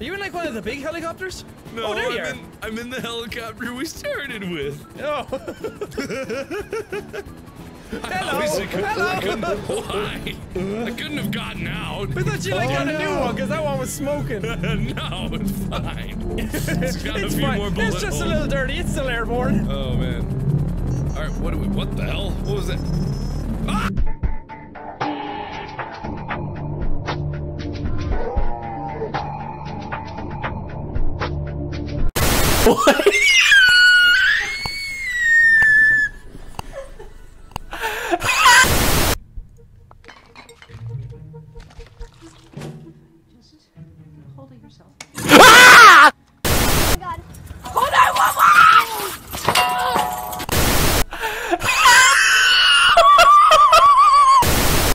Are you in like one of the big helicopters? No, oh, I'm, in, I'm in the helicopter we started with. Oh. Hello. Couldn't- Hello. couldn't- why? I couldn't have gotten out. I thought you like Oh, got a new no. one because that one was smoking. no, it's fine. It's got a it's few fine. more It's just a little dirty. It's still airborne. Oh man. All right, what do we? What the hell? What was that? Ah! Yourself.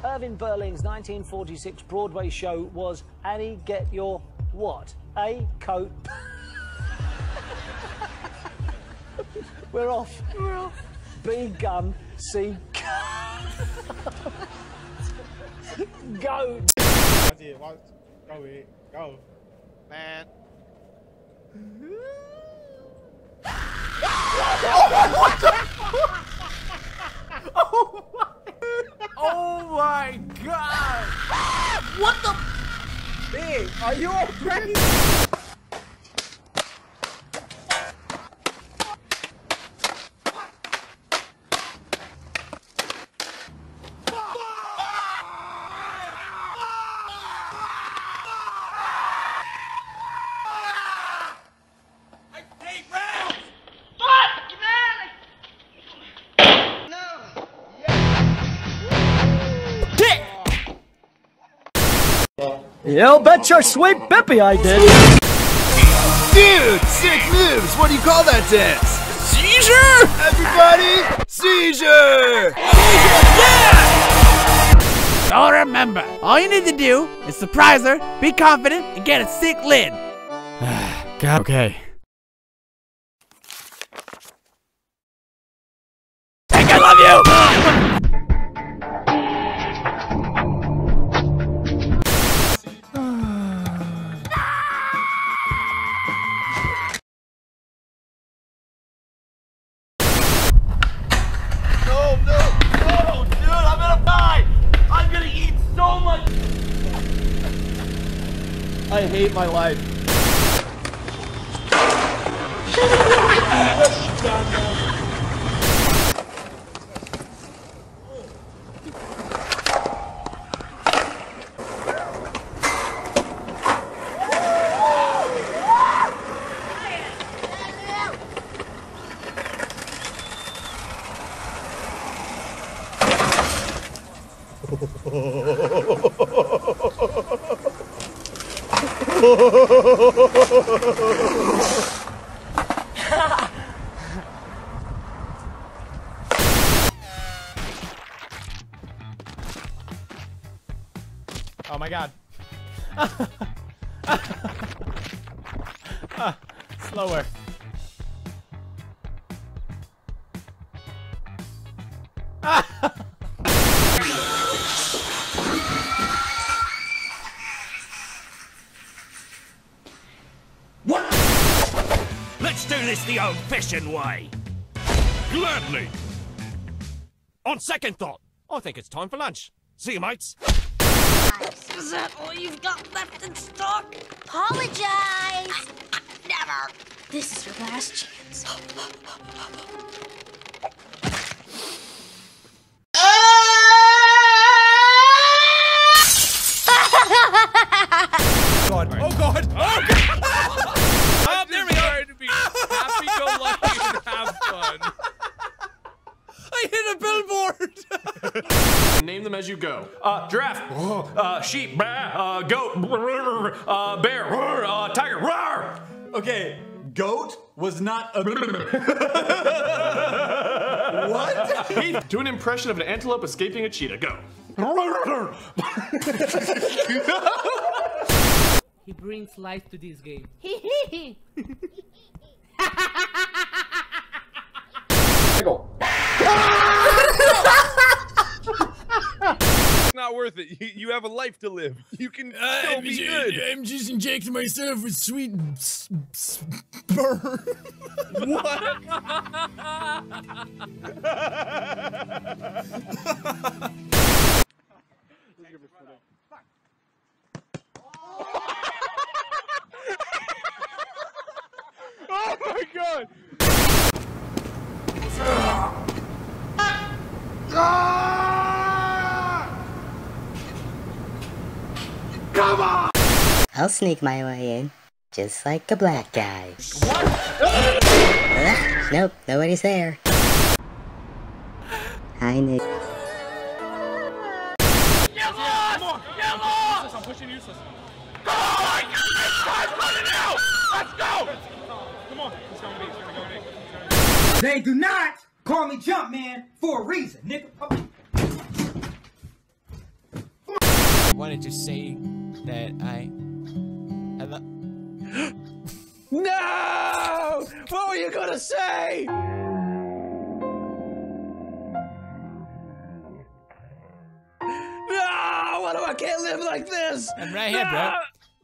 Irving Berlin's 1946 Broadway show was Annie Get Your What? A coat. We're off. We're off. B gun. C. Go. That's it. Watch. Go. Go. Man. Oh my god! what the? Hey, are you okay? You bet your sweet Bippy I did. Dude, sick moves. What do you call that dance? Seizure! Everybody, seizure! Seizure, yeah! So remember, all you need to do is surprise her, be confident, and get a sick lid. God, okay. I love you! I hate my life. Oh my god. Slower. The old-fashioned way. Gladly. On second thought, I think it's time for lunch. See you, mates. Is that all you've got left in stock? Apologize. Ah, ah, never. This is your last chance. God. Oh God. Oh God. Oh, there we are. To be happy-go-lucky and have fun. I hit a billboard. Name them as you go. Uh, giraffe. Uh, sheep. Uh, goat. Uh, bear. Uh, tiger. Roar. Okay, goat was not a. what? Do an impression of an antelope escaping a cheetah. Go. He brings life to this game. Not worth worth it. You, you have a life to live. You can Uh, still I'm, be ju- good. I'm just injecting myself with sweet s- sperm. What? I'll sneak my way in, just like a black guy. Ah, nope, nobody's there. Hi, Nick. I'm pushing useless. Come on, he's going to be, he's going to go Nick. They do not call me Jumpman for a reason, nigga. wanted to say that I. I No! What were you gonna say? No! Why do I can't live like this? I'm right here, bro.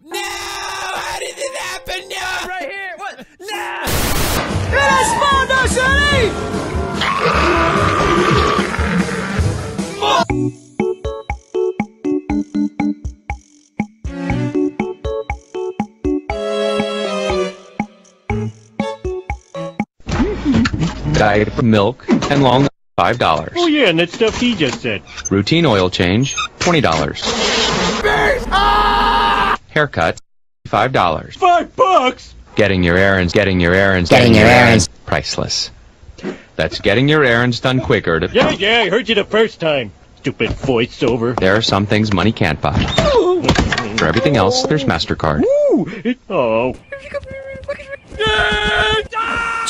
No! How did this happen? No! I'm Right here. What? No! Diet milk and long five dollars. Oh yeah, and that stuff he just said. Routine oil change twenty dollars. Haircut five dollars. Five bucks. Getting your errands, getting your errands, Getting your errands. Priceless. That's getting your errands done quicker. To, Yeah, yeah, I heard you the first time. Stupid voiceover. There are some things money can't buy. For everything else, there's Mastercard. Ooh, it- oh.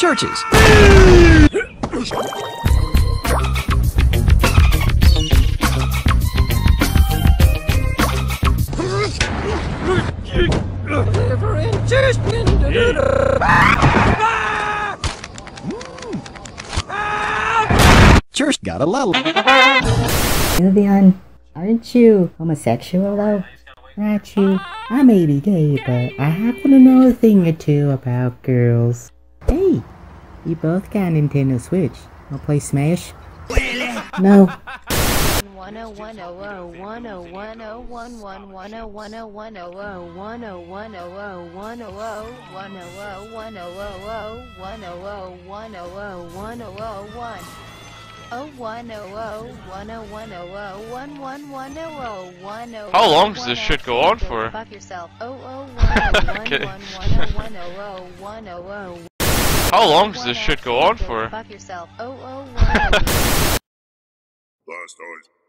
Churches. Church got a lot. Sylveon, aren't you homosexual though? Not you. I may be gay, but I happen to know a thing or two about girls. Hey, we both got Nintendo Switch. Wanna play Smash? No. One oh one oh oh one oh one oh one one one oh one oh one oh oh one oh one oh oh one oh oh one oh oh one oh oh oh one oh oh one oh oh one oh oh one oh one oh oh one oh one oh oh one one one oh oh one oh How long does this shit go on for? Fuck yourself. Oh oh one oh one Okay. How long does this shit go on for? Fuck yourself. Oh, oh, One Last eyes.